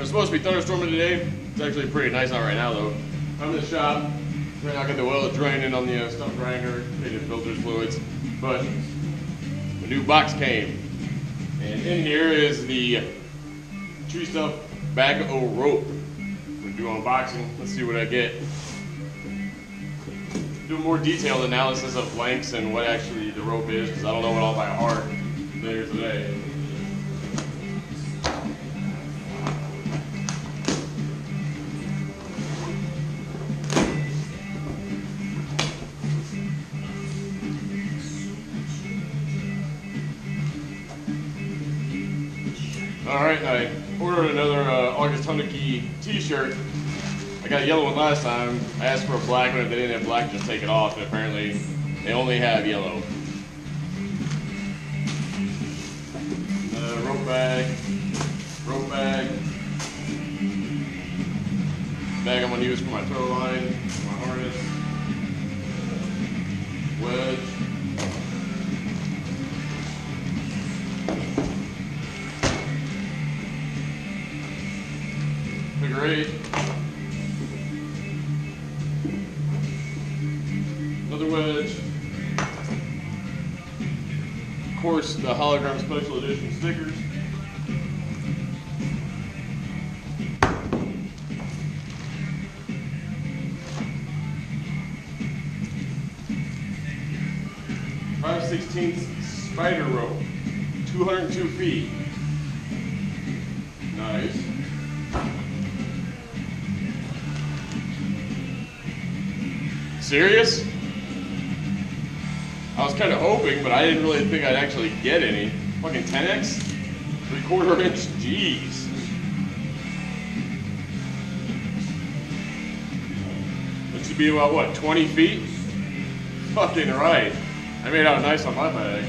It's supposed to be thunderstorming today. It's actually pretty nice out right now though. I'm in the shop. Right now I got the oil draining on the uh, stump grinder, changing filters, fluids. But the new box came. And in here is the tree stuff bag of rope. We're doing unboxing. Let's see what I get. Do a more detailed analysis of lengths and what actually the rope is, because I don't know it all by heart later today. Alright, I ordered another uh, August Hunicke t-shirt. I got a yellow one last time. I asked for a black one. If they didn't have black, just take it off. And apparently, they only have yellow. The rope bag, rope bag, bag I'm gonna use for my throw line, Eight. Another wedge. Of course, the hologram special edition stickers. Five sixteenths spider rope, two hundred and two feet. Nice. Serious? I was kind of hoping, but I didn't really think I'd actually get any. Fucking Tenex? Three quarter inch, jeez. That should be about what, 20 feet? Fucking right. I made out nice on my bag.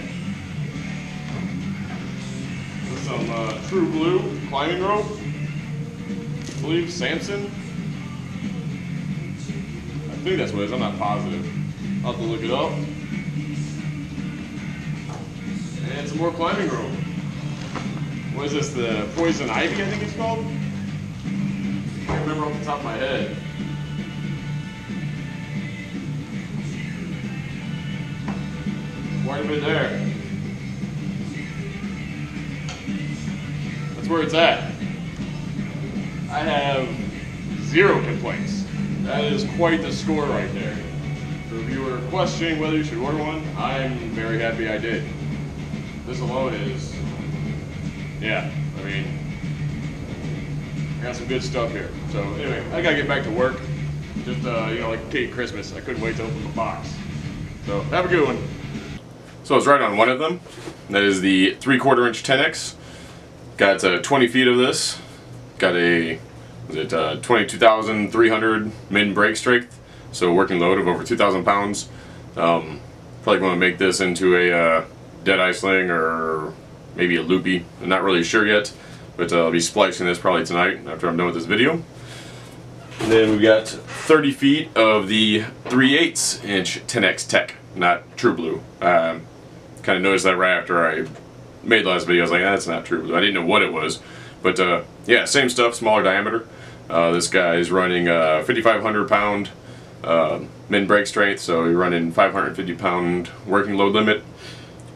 With some uh, True Blue climbing rope. I believe Samson. I think that's what it is. I'm not positive. I'll have to look it up. And some more climbing rope. What is this? The poison ivy, I think it's called. I can't remember off the top of my head. Quite a bit there. That's where it's at. I have zero complaints. That is quite the score right there. So if you were questioning whether you should order one, I'm very happy I did. This alone is, yeah, I mean, I got some good stuff here. So anyway, I gotta get back to work. Just, uh, you know, like Kate Christmas, I couldn't wait to open the box. So have a good one. So it's right on one of them. That is the three quarter inch Tenex. Got uh, 20 feet of this. Got a is it uh, 22,300 min brake strength, so working load of over 2,000 pounds. Um, probably going to make this into a uh, dead eye sling or maybe a loopy. I'm not really sure yet, but uh, I'll be splicing this probably tonight after I'm done with this video. And then we've got 30 feet of the 3 8 inch Tenex-Tec, not True Blue. Um, kind of noticed that right after I made the last video. I was like, that's not True Blue. I didn't know what it was. But uh, yeah, same stuff, smaller diameter. Uh, this guy is running a 5,500 pound uh, min brake strength, so you're running 550 pound working load limit.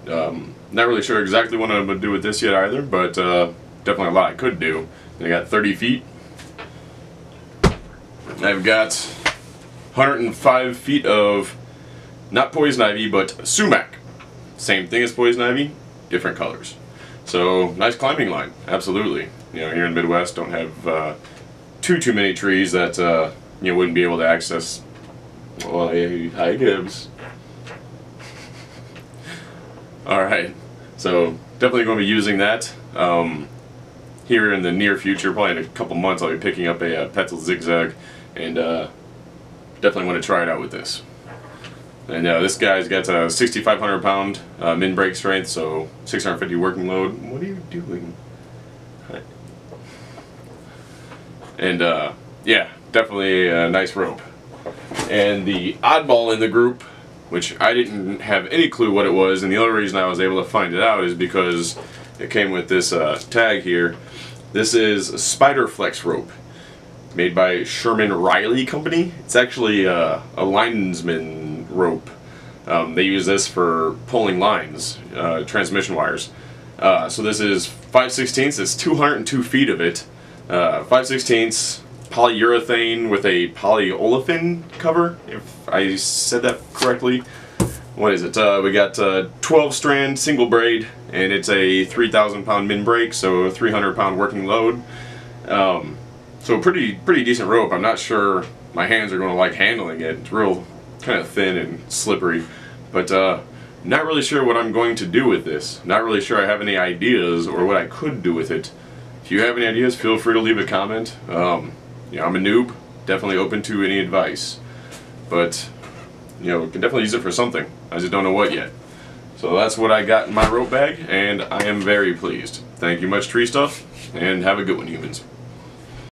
Um, not really sure exactly what I'm going to do with this yet either, but uh, definitely a lot I could do. I got 30 feet. I've got 105 feet of not poison ivy, but sumac. Same thing as poison ivy, different colors. So nice climbing line, absolutely. You know, here in the Midwest, don't have uh, too too many trees that uh, you know, wouldn't be able to access. Well, hey, hi Gibbs. All right, so definitely going to be using that. Um, here in the near future, probably in a couple months, I'll be picking up a, a Petzl Zigzag, and uh, definitely want to try it out with this. And uh, this guy's got a 6,500 pound uh, min brake strength, so 650 working load. What are you doing? And uh, yeah, definitely a nice rope. And the oddball in the group, which I didn't have any clue what it was, and the only reason I was able to find it out is because it came with this uh, tag here This is a Spider Flex rope made by Sherman Reilly Company. It's actually uh, a linesman rope. Um, they use this for pulling lines, uh, transmission wires. Uh, so this is 5 16 It's 202 feet of it. Uh, 5 16 polyurethane with a polyolefin cover, if I said that correctly. What is it? Uh, we got uh, 12 strand single braid, and it's a 3,000 pound min brake, so 300 pound working load. Um, so pretty pretty decent rope. I'm not sure my hands are going to like handling it. It's real kind of thin and slippery, but uh, not really sure what I'm going to do with this. Not really sure I have any ideas or what I could do with it. If you have any ideas, feel free to leave a comment. Um, you know, I'm a noob, definitely open to any advice, but you know, can definitely use it for something. I just don't know what yet. So that's what I got in my rope bag, and I am very pleased. Thank you much, Tree Stuff, and have a good one, humans.